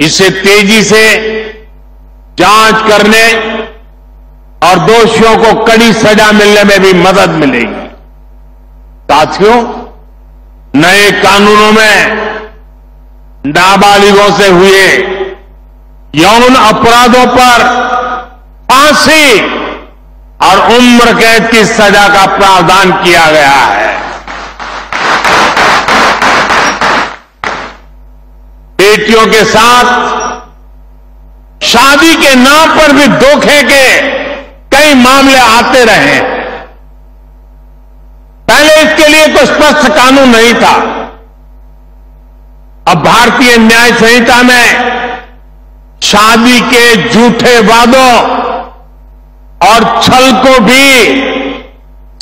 इसे तेज़ी से जाँच करने और दोषियों को कड़ी सजा मिलने में भी मदद मिलेगी। साथियों, नए कानूनों में नाबालिगों से हुए यौन अपराधों पर फांसी और उम्र कैद की सजा का प्रावधान किया गया है। बेटियों के साथ, शादी के नाम पर भी धोखे के कई मामले आते रहे पहले इसके लिए कोई स्पष्ट कानून नहीं था। अब भारतीय न्याय संहिता में शादी के झूठे वादों और छल को भी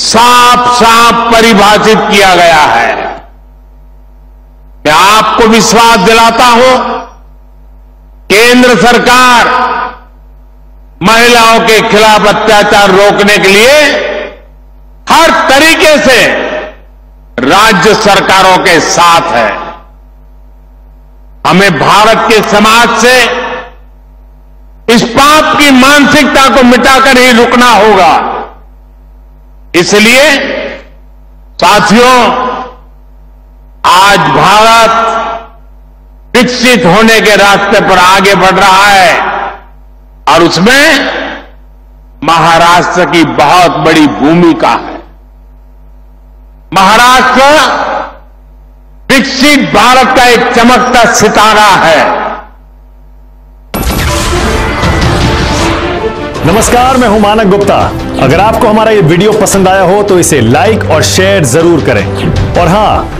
साफ़ साफ़ परिभाषित किया गया है। मैं आपको विश्वास दिलाता हूँ, केंद्र सरकार महिलाओं के खिलाफ अत्याचार रोकने के लिए हर तरीके से राज्य सरकारों के साथ है। हमें भारत के समाज से इस पाप की मानसिकता को मिटाकर ही रुकना होगा। इसलिए साथियों आज भारत विकसित होने के रास्ते पर आगे बढ़ रहा है और उसमें महाराष्ट्र की बहुत बड़ी भूमिका है। महाराष्ट्र विकसित भारत का एक चमकता सितारा है। नमस्कार, मैं हूँ मानक गुप्ता। अगर आपको हमारा ये वीडियो पसंद आया हो तो इसे लाइक और शेयर ज़रूर करें। और हाँ